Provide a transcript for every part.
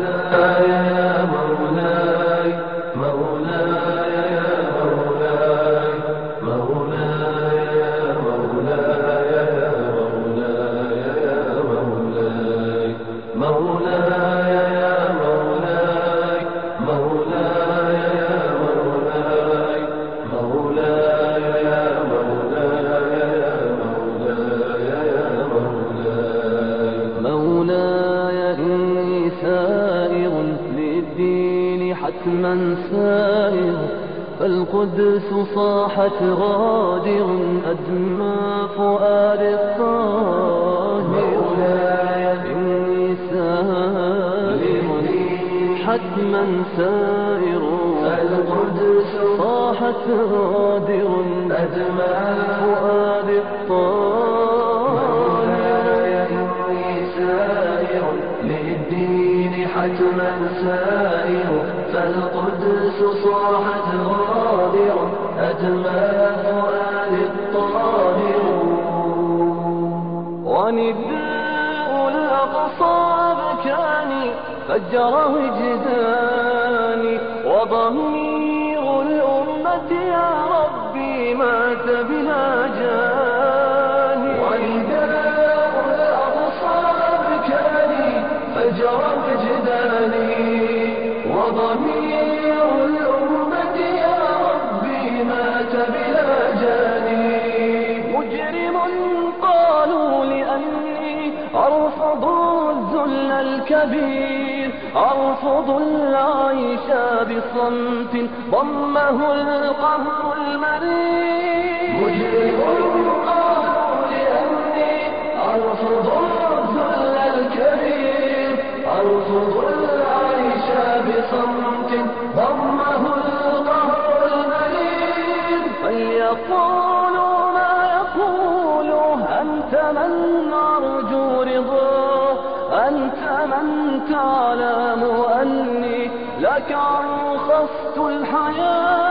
love. حتما سائر فالقدس صاحت غادر أدمى فؤاد الطاهر. إني سائر حتما سائر فالقدس صاحت غادر أدمى فؤاد الطاهر. للدين حتما سائر فالقدس صاحت غادر أدمى فؤاد الطاهر. ونداء الأقصى بكاني فجر وجداني وضمير الأمة يا ربي مات بلا جاني الكبير. أرفض العيش بصمت ضمه القهر المرير مجرم قالوا لأني أرفض الذل الكبير. أرفض العيش بصمت ضمه القهر المرير فليقولوا ما يقولوا أنت من أرجو رضاه؟ أنت من تعلم أني لك أرخصت الحياة.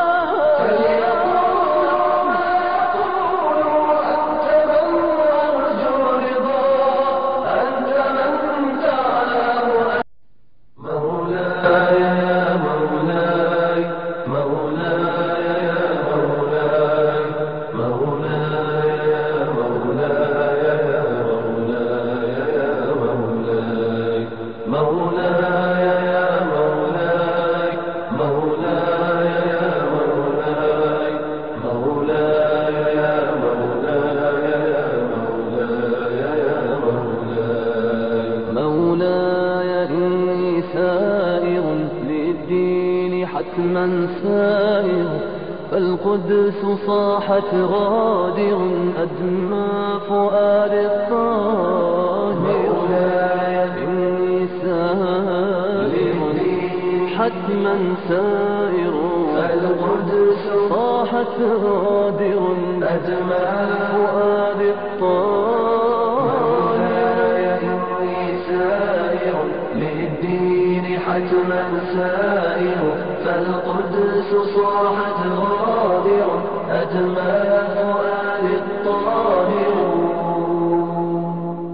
سائر للدين حتما سائر فالقدس صاحت غادر أدمى فؤاد الطاهر. إني سائر حتما سائر فالقدس صاحت غادر أدمى فؤاد الطاهر. حتما سائر فالقدس صاحت غادر أدمى فؤاد الطاهر.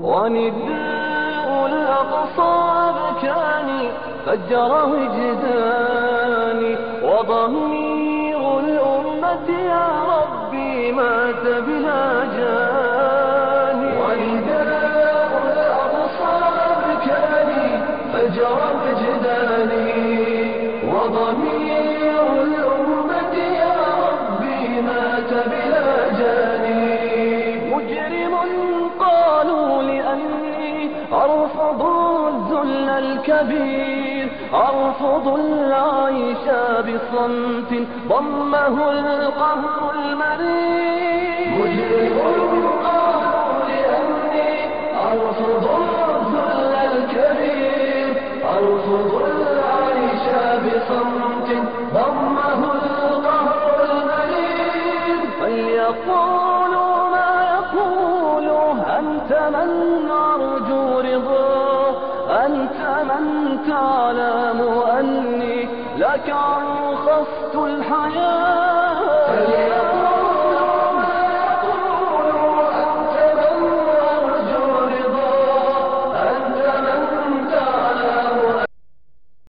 ونداء الأقصى بكاني فجر وجداني وضمير الكبير أرفض العيش بصمت. ضمه القهر المرير. تعلم أني لك أرخصت الحياة.